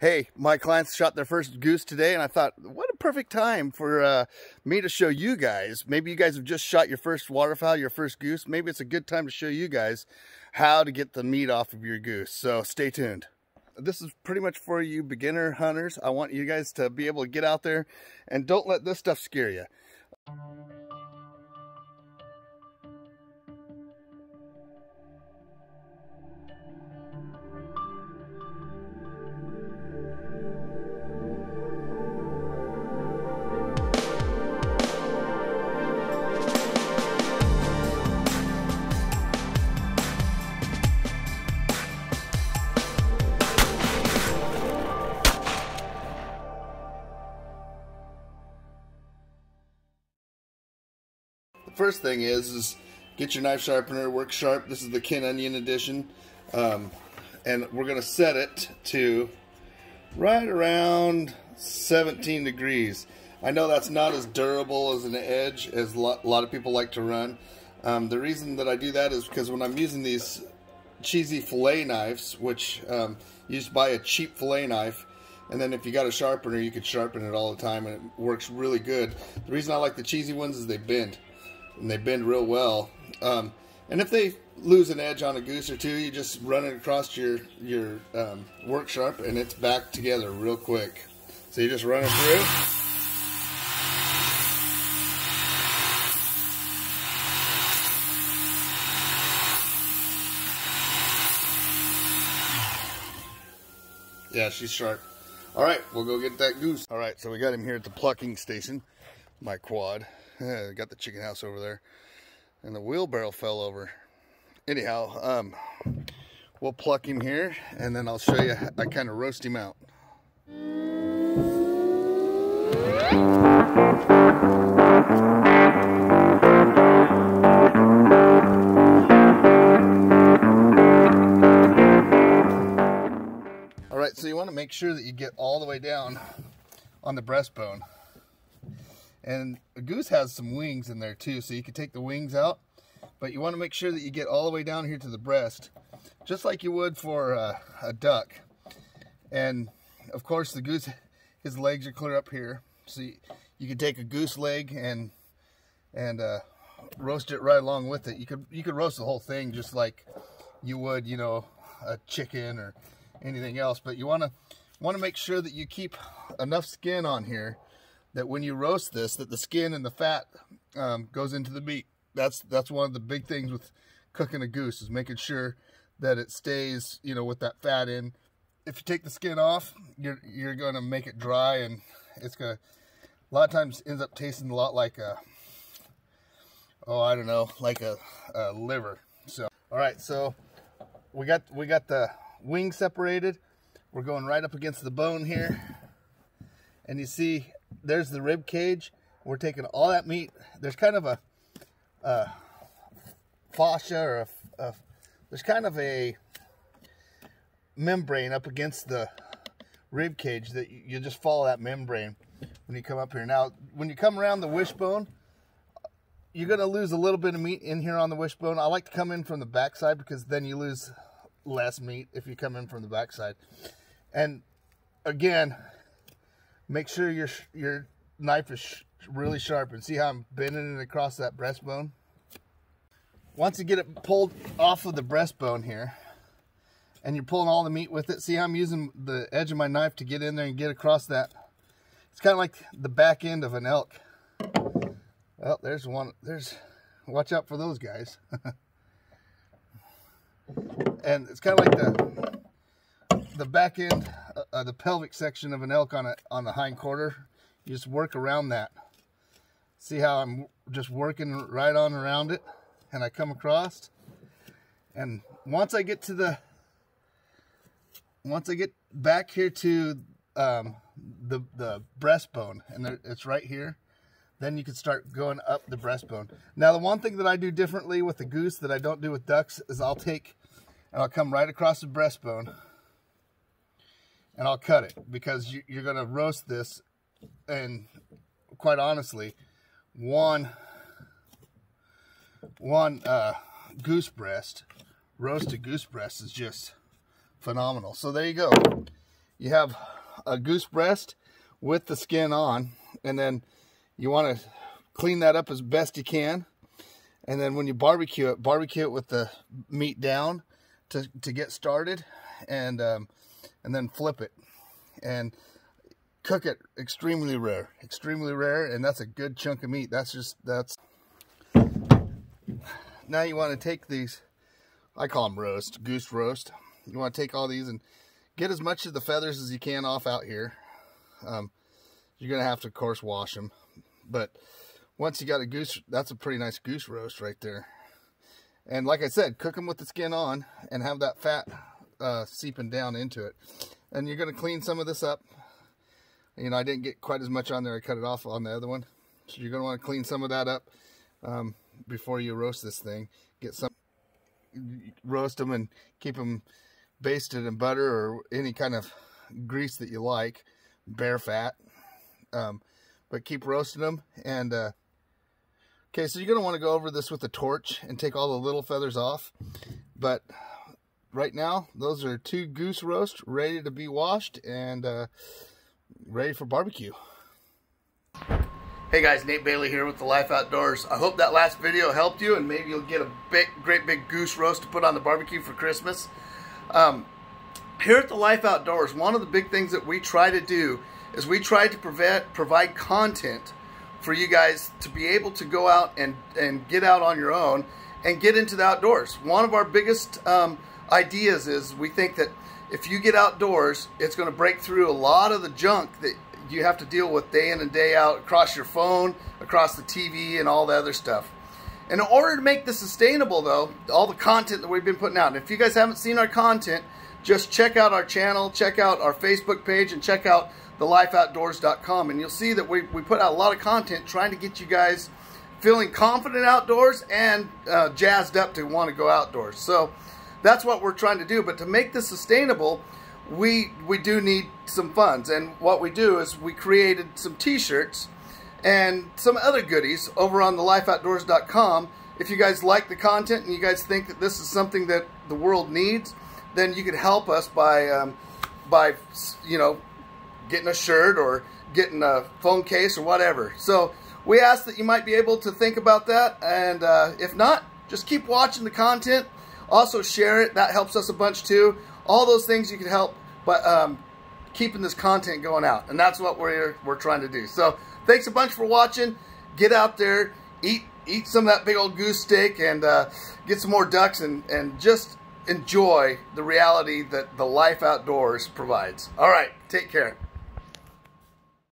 Hey, my clients shot their first goose today, and I thought, what a perfect time for uh, me to show you guys. Maybe you guys have just shot your first waterfowl, your first goose. Maybe it's a good time to show you guys how to get the meat off of your goose. So stay tuned. This is pretty much for you beginner hunters. I want you guys to be able to get out there and don't let this stuff scare you. First thing is, is get your knife sharpener, work sharp. This is the Ken Onion edition. Um, and we're gonna set it to right around 17 degrees. I know that's not as durable as an edge as a lot of people like to run. Um, the reason that I do that is because when I'm using these cheesy fillet knives, which um, you just buy a cheap fillet knife, and then if you got a sharpener, you could sharpen it all the time, and it works really good. The reason I like the cheesy ones is they bend and they bend real well. Um, and if they lose an edge on a goose or two, you just run it across your your um, work sharp, and it's back together real quick. So you just run it through. Yeah, she's sharp. All right, we'll go get that goose. All right, so we got him here at the plucking station, my quad. Got the chicken house over there. And the wheelbarrow fell over. Anyhow, um, we'll pluck him here and then I'll show you, I kind of roast him out. All right, so you want to make sure that you get all the way down on the breastbone. And a goose has some wings in there too, so you can take the wings out. But you want to make sure that you get all the way down here to the breast, just like you would for a, a duck. And of course the goose, his legs are clear up here. So you, you can take a goose leg and and uh, roast it right along with it. You could you could roast the whole thing just like you would, you know, a chicken or anything else. But you want to want to make sure that you keep enough skin on here that when you roast this, that the skin and the fat um, goes into the meat. That's that's one of the big things with cooking a goose is making sure that it stays, you know, with that fat in. If you take the skin off, you're you're going to make it dry, and it's gonna a lot of times ends up tasting a lot like a oh I don't know like a, a liver. So all right, so we got we got the wing separated. We're going right up against the bone here, and you see there's the rib cage. We're taking all that meat. There's kind of a, a fascia or a, a, there's kind of a membrane up against the rib cage that you, you just follow that membrane when you come up here. Now, when you come around the wishbone, you're going to lose a little bit of meat in here on the wishbone. I like to come in from the backside because then you lose less meat if you come in from the backside. And again, make sure your your knife is sh really sharp and see how I'm bending it across that breastbone. Once you get it pulled off of the breastbone here, and you're pulling all the meat with it, see how I'm using the edge of my knife to get in there and get across that. It's kind of like the back end of an elk. Well, there's one, there's, watch out for those guys. and it's kind of like the, the back end, uh, uh, the pelvic section of an elk on a, on the hind quarter. You just work around that. See how I'm just working right on around it and I come across. And once I get to the, once I get back here to um, the, the breastbone and there, it's right here, then you can start going up the breastbone. Now the one thing that I do differently with the goose that I don't do with ducks is I'll take and I'll come right across the breastbone and I'll cut it because you, are going to roast this and quite honestly one one uh, goose breast roasted goose breast is just phenomenal. So there you go. You have a goose breast with the skin on, and then you want to clean that up as best you can. And then when you barbecue it, barbecue it with the meat down to, to get started, and um, and then flip it. And cook it extremely rare, extremely rare, and that's a good chunk of meat. That's just, that's, now you want to take these, I call them roast, goose roast. You want to take all these and get as much of the feathers as you can off out here. Um, you're going to have to, of course, wash them. But once you got a goose, that's a pretty nice goose roast right there. And like I said, cook them with the skin on and have that fat uh, seeping down into it. And you're going to clean some of this up you know, I didn't get quite as much on there. I cut it off on the other one. So you're going to want to clean some of that up um, before you roast this thing. Get some, roast them and keep them basted in butter or any kind of grease that you like, bear fat. Um, but keep roasting them. And, uh, okay, so you're going to want to go over this with a torch and take all the little feathers off. But right now, those are two goose roast ready to be washed. And, uh, ready for barbecue. Hey guys, Nate Bailey here with the Life Outdoorz. I hope that last video helped you and maybe you'll get a big, great big goose roast to put on the barbecue for Christmas. Um, here at the Life Outdoorz, one of the big things that we try to do is we try to provide, provide content for you guys to be able to go out and, and get out on your own and get into the outdoors. One of our biggest um, ideas is we think that if you get outdoors, it's going to break through a lot of the junk that you have to deal with day in and day out across your phone, across the TV, and all the other stuff. In order to make this sustainable, though, all the content that we've been putting out, and if you guys haven't seen our content, just check out our channel, check out our Facebook page, and check out thelifeoutdoors.com. And you'll see that we, we put out a lot of content trying to get you guys feeling confident outdoors and uh, jazzed up to want to go outdoors. So that's what we're trying to do. But to make this sustainable, we we do need some funds. And what we do is we created some t-shirts and some other goodies over on thelifeoutdoors.com. If you guys like the content and you guys think that this is something that the world needs, then you could help us by um, by you know getting a shirt or getting a phone case or whatever. So we ask that you might be able to think about that, and uh, if not, just keep watching the content. Also share it. That helps us a bunch too. All those things you can help but um, keeping this content going out. And that's what we're, we're trying to do. So thanks a bunch for watching. Get out there, eat eat some of that big old goose steak and uh, get some more ducks and, and just enjoy the reality that the life outdoors provides. All right, take care.